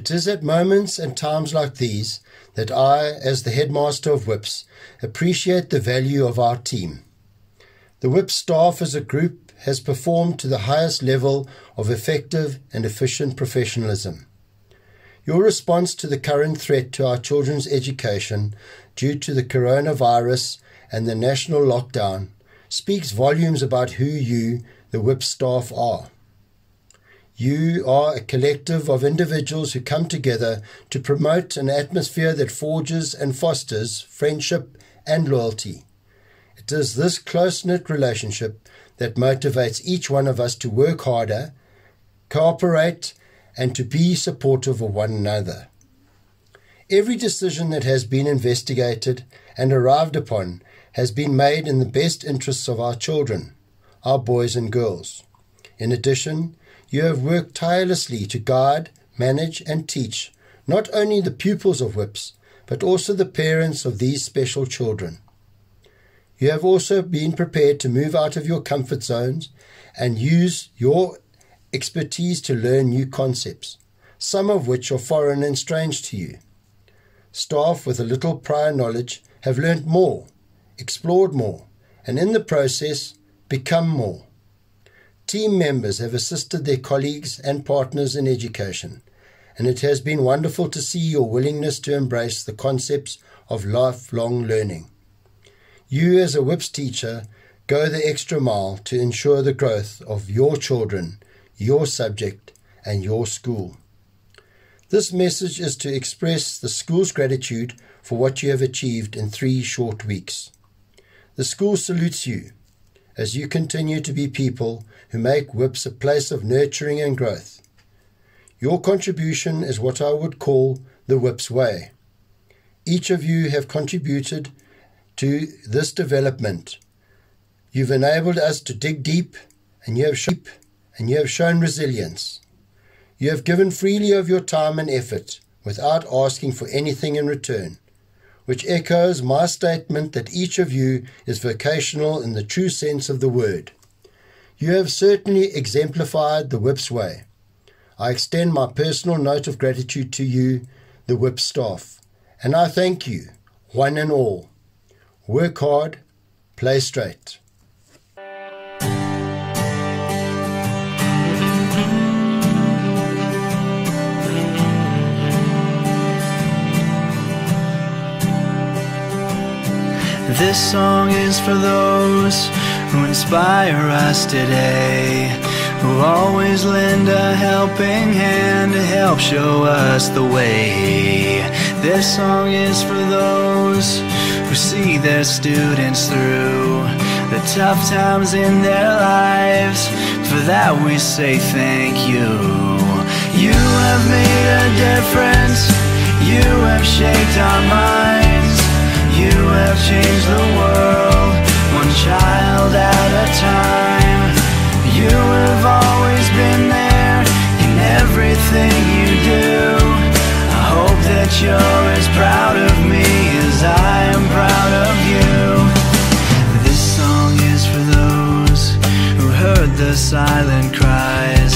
It is at moments and times like these that I, as the headmaster of WHPS, appreciate the value of our team. The WHPS staff as a group has performed to the highest level of effective and efficient professionalism. Your response to the current threat to our children's education due to the coronavirus and the national lockdown speaks volumes about who you, the WHPS staff, are. You are a collective of individuals who come together to promote an atmosphere that forges and fosters friendship and loyalty. It is this close knit relationship that motivates each one of us to work harder, cooperate, and to be supportive of one another. Every decision that has been investigated and arrived upon has been made in the best interests of our children, our boys and girls. In addition, you have worked tirelessly to guide, manage, and teach not only the pupils of WHPS, but also the parents of these special children. You have also been prepared to move out of your comfort zones and use your expertise to learn new concepts, some of which are foreign and strange to you. Staff with a little prior knowledge have learnt more, explored more, and in the process, become more. Team members have assisted their colleagues and partners in education, and it has been wonderful to see your willingness to embrace the concepts of lifelong learning. You, as a WHPS teacher, go the extra mile to ensure the growth of your children, your subject, and your school. This message is to express the school's gratitude for what you have achieved in three short weeks. The school salutes you as you continue to be people who make WHPS a place of nurturing and growth. Your contribution is what I would call the WHPS way. Each of you have contributed to this development. You've enabled us to dig deep and you have sheep and you have shown resilience. You have given freely of your time and effort without asking for anything in return which echoes my statement that each of you is vocational in the true sense of the word. You have certainly exemplified the WHPS way. I extend my personal note of gratitude to you, the WHPS staff, and I thank you, one and all. Work hard, play straight. This song is for those who inspire us today Who always lend a helping hand to help show us the way. This song is for those who see their students through The tough times in their lives. For that we say thank you. You have made a difference. You have shaped our minds you have changed the world. One child at a time. You have always been there In everything you do. I hope that you're as proud of me As I am proud of you. This song is for those Who heard the silent cries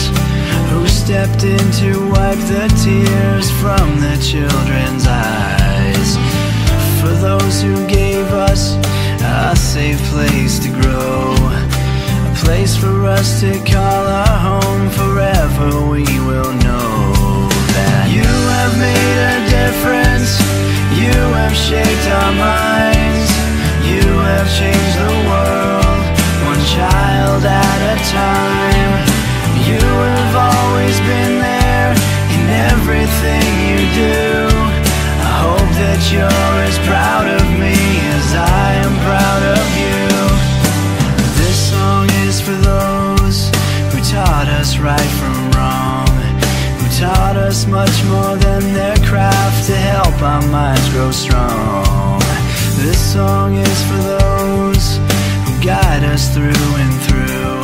Who stepped in to wipe the tears From the children's eyes for those who gave us a safe place to grow. A place for us to call our home forever we will know That you have made a difference. You have shaped our minds. You have changed minds grow strong. This song is for those who guide us through and through,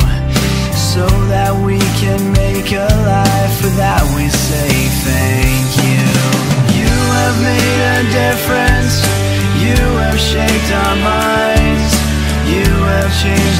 so that we can make a life for that we say thank you. You have made a difference. You have shaped our minds. You have changed